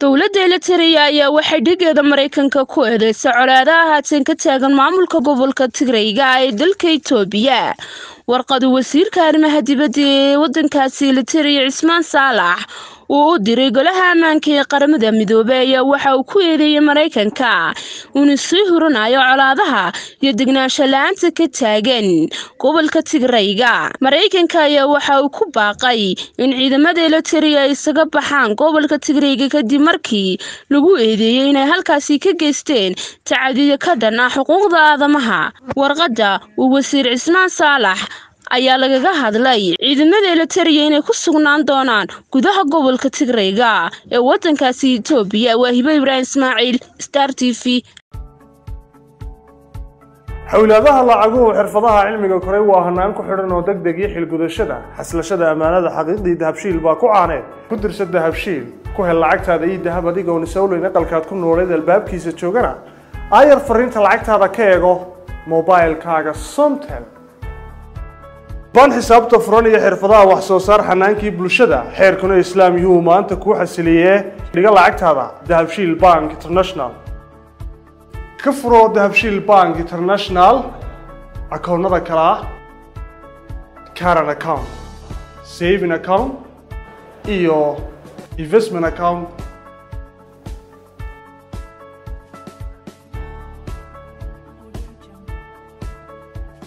dowladda eliteria ayaa waxay dhigeeda maraykanka ku eedeysay colaadaha haatan ka taagan maamulka gobolka tigrayga ee dalka itoobiya. Warqadu wasiirka arrimaha dibadda ee wadankaasi eliteria cismaan saalax uu u diray golaha ammaanka ee qaramada midoobey ayaa waxa uu ku eedeeyey maraykanka. Uuna sii huranayo colaadaha iyo degnaansho la'aanta ka taagan gobolka tigrayga. Maraykanka ayaa waxa uu ku baaqay in ciidamada eliteria ay isaga baxaan gobolka tigrayga kadib markii lagu eedeeyey inay halkaasi ka geysteen tacadiyo ka dhan ah xuquuqda aadamaha. Warqadda uu wasiir cismaan saalax ayaa lagaga hadlay. Ciidamada eliteria inay ku sugnaan doonaan gudaha gobolka tigrayga ee wadankaasi itoobiya waa hibo ibraahim ismaaciil star t v. Xowlaadaha lacaguhu xirfadaha cilmiga koray waa hanaan ku xidhan oo deg deg iyo xilgudashada. Xaslashada ammaanada xaqiiqdii dahabshiil baa ku caaneed ku dirsa dahabshiil ku hel lacagtaada ii dahab adigoon isowleyn aqalkaad ku nooleed albaabkiisa joogana. Aayar fariinta lacagtaada ka eego mobilkaaga somtel baan xisaabta furan iyo xirfadaha wax soo saar xanaankii bulshada xeerkuna islaam yuhuu maanta kuu xasiliyee dhiga lacagtaada dahabshiil bank international. Ka furo dahabshiil bank international akoonnada kale ah caran account saving account iyo investment account